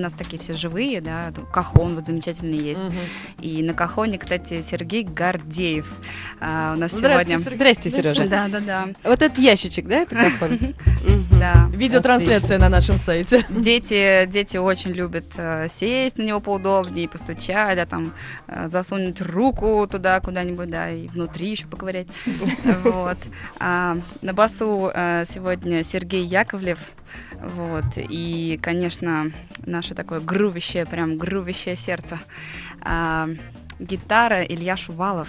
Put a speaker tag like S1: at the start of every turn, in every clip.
S1: нас такие все живые, да, Кахон вот замечательный есть.
S2: Мгм.
S1: И на Кахоне, кстати, Сергей Гордеев а, у нас
S2: Здрасте,
S1: сегодня.
S2: Сер- Здрасте, Сережа.
S1: Да, да, да,
S2: Вот этот ящичек, да, это кафон?
S1: Да.
S3: Видеотрансляция на нашем сайте.
S1: Дети, дети очень любят э, сесть на него поудобнее, постучать, да, там э, засунуть руку туда куда-нибудь, да, и внутри еще поковырять. Вот. А, на басу э, сегодня Сергей Яковлев. Вот. И, конечно, наше такое грувящее, прям грувящее сердце. А, гитара Илья Шувалов.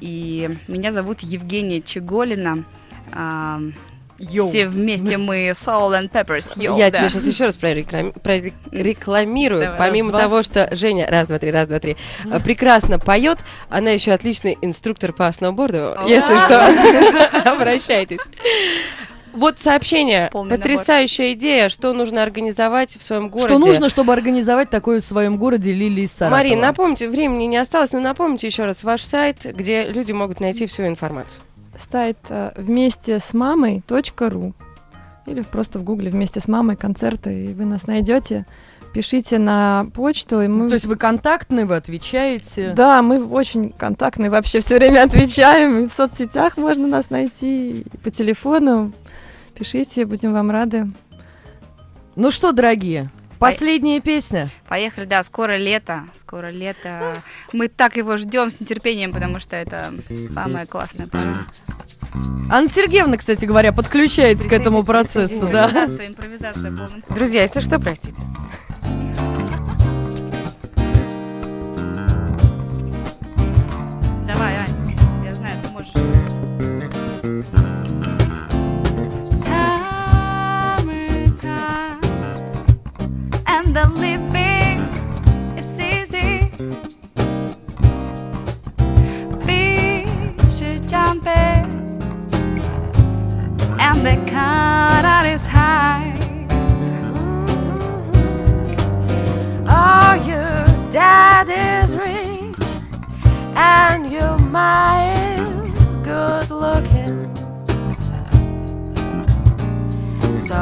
S1: И меня зовут Евгения Чеголина. А,
S3: Йоу.
S1: все вместе мы Soul and Peppers. Йоу,
S2: Я
S1: да.
S2: тебе сейчас еще раз прореклами- прорекламирую.
S1: Давай.
S2: Помимо
S3: Раз, два.
S2: того, что Женя, раз, два, три, раз, два, три, э, прекрасно поет, она еще отличный инструктор по сноуборду.
S1: О.
S2: Если что, обращайтесь. Вот сообщение.
S1: Полный набор.
S2: Потрясающая идея, что нужно организовать в своем городе.
S3: Что нужно, чтобы организовать такое в своем городе Лили из Саратова?
S2: Марин, напомните, времени не осталось, но напомните еще раз ваш сайт, где люди могут найти всю информацию.
S4: Сайт э, вместе с мамой.ру или просто в гугле вместе с мамой концерты, и вы нас найдете. Пишите на почту, и мы...
S3: То есть вы контактны, вы отвечаете?
S4: Да, мы очень контактные, вообще все время отвечаем, и в соцсетях можно нас найти, и по телефону. Пишите, будем вам рады.
S3: Ну что, дорогие, последняя песня.
S1: Поехали, да, скоро лето, скоро лето. Мы так его ждем с нетерпением, потому что это самая классная пора.
S3: Анна Сергеевна, кстати говоря, подключается к этому процессу, да?
S1: Импровизация, импровизация.
S2: Друзья, если что, простите.
S1: The living is easy. Fish are jumping, and the current is high.
S2: Oh, your dad is rich and your ma is good looking. So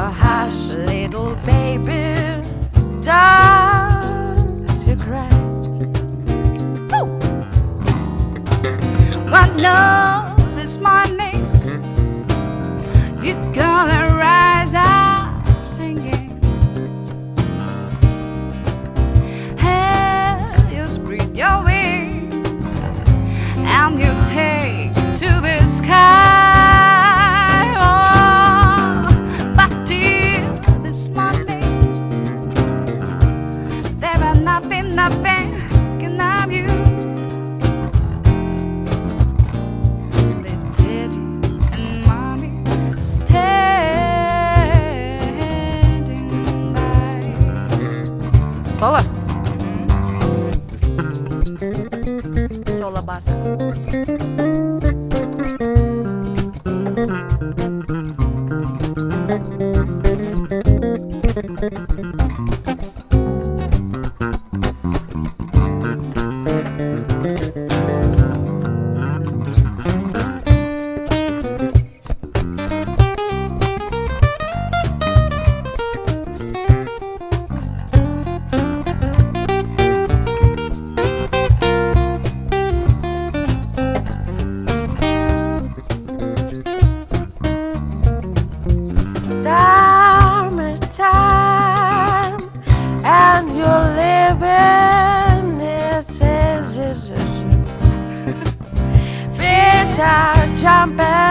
S1: Sola. Sola basa. Thank are
S2: jumping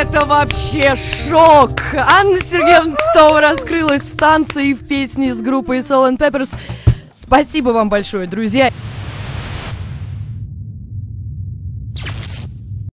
S3: это вообще шок! Анна Сергеевна снова раскрылась в танце и в песне с группой Soul and Peppers. Спасибо вам большое, друзья.